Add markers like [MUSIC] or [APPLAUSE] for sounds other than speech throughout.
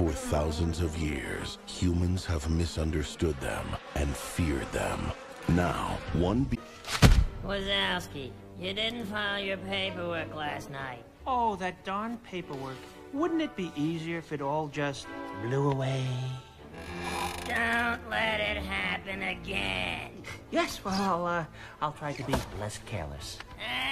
For thousands of years, humans have misunderstood them and feared them. Now, one be- Wazowski, you didn't file your paperwork last night. Oh, that darn paperwork. Wouldn't it be easier if it all just blew away? Don't let it happen again. Yes, well, I'll, uh, I'll try to be less careless.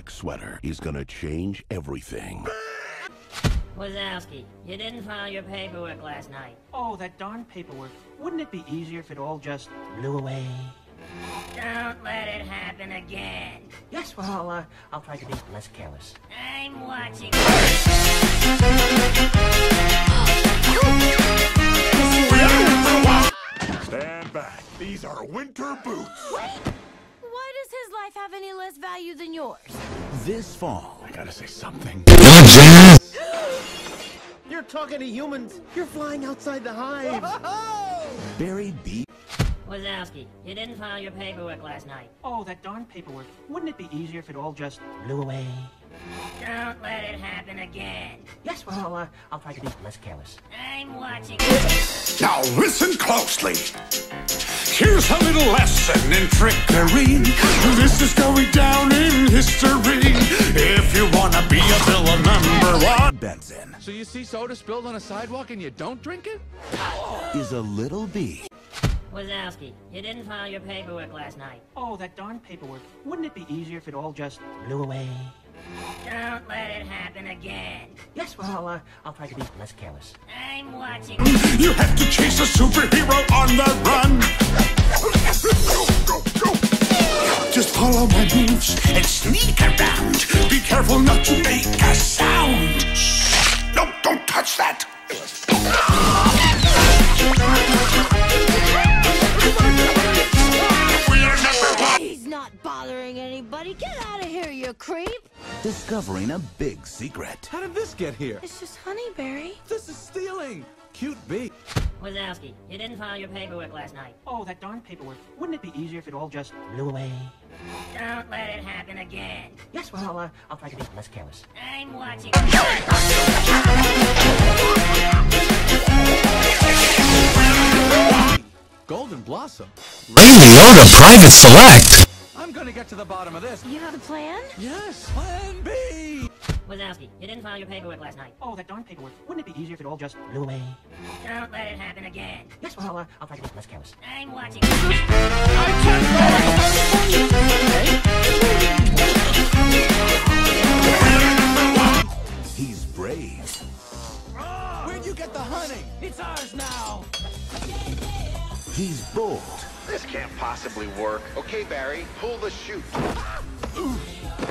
Turtleneck sweater is gonna change everything. Wazowski, you didn't file your paperwork last night. Oh, that darn paperwork. Wouldn't it be easier if it all just blew away? Don't let it happen again. Yes, well, I'll, uh, I'll try to be less careless. I'm watching. Stand back. These are winter boots. Wait! Why does his life have any less value than yours? This fall, I gotta say something. You're talking to humans. You're flying outside the hive. Barry B. Wazowski, you didn't file your paperwork last night. Oh, that darn paperwork. Wouldn't it be easier if it all just blew away? Don't let it happen again. Yes, well, I'll, uh, I'll try to be less careless. I'm watching. You. Now listen closely. Here's a little lesson in trickery. This is going down in history. If you wanna be a villain number one. Benson So you see soda spilled on a sidewalk and you don't drink it? is a little B. Wazowski, you didn't file your paperwork last night. Oh, that darn paperwork. Wouldn't it be easier if it all just blew away? Don't let it happen again. Yes, well, I'll, uh, I'll try to be less careless. I'm watching. You have to chase a superhero on the run. Go, go, go. Just follow my moves and sneak around. Be careful not to make a sound. Shh. No, don't touch that. Discovering a big secret. How did this get here? It's just honey Barry. This is stealing. Cute bee. Wazowski, you didn't file your paperwork last night. Oh, that darn paperwork. Wouldn't it be easier if it all just blew away? Don't let it happen again. Yes, well, I'll, uh, I'll try to be less careless. I'm watching. Golden Blossom. Ray Liotta Private Select. I'm gonna get to the bottom of this. You have a plan? Yes, Plan B. Wazowski, you didn't file your paperwork last night. Oh, that darn paperwork. Wouldn't it be easier if it all just blew away? Don't let it happen again. Yes, well, I'll, uh, I'll try to be less careless. I'm watching. He's brave. Where'd you get the honey? It's ours now. He's bold. This can't possibly work. Okay, Barry, pull the chute.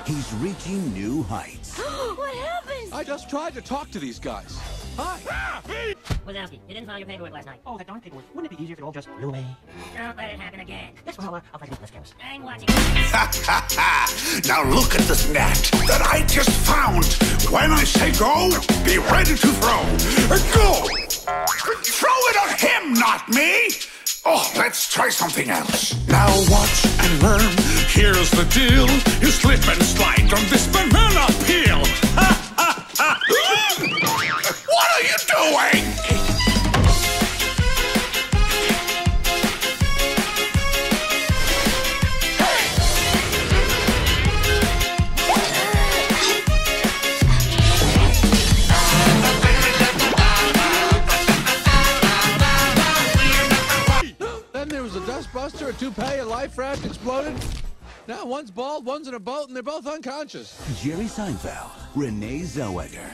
He's reaching new heights. [GASPS] what happened? I just tried to talk to these guys. Hi. Wazowski, you didn't file your paperwork last night. Oh, that darn paperwork. Wouldn't it be easier if it all just blew away? Don't let it happen again. Yes, well, I'll, uh, I'll try to be less careless. I'm watching. [LAUGHS] now look at this net that I just found. When I say go, be ready to throw. Go! Throw it at him, not me! Oh, let's try something else. Now watch and learn. Here's the deal. You slip and slide on this banana peel. Ha, ha, ha. what are you doing? Dustbuster, a life raft exploded. Now one's bald, one's in a boat, and they're both unconscious. Jerry Seinfeld, Renee Zellweger.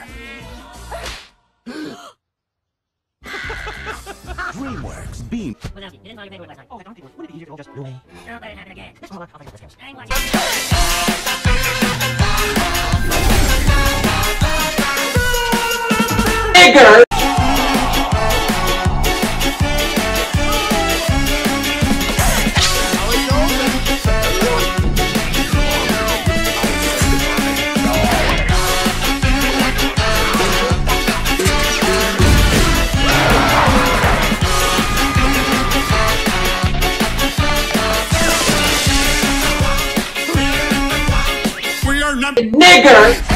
DreamWorks, Beam, Wazowski, Nigger!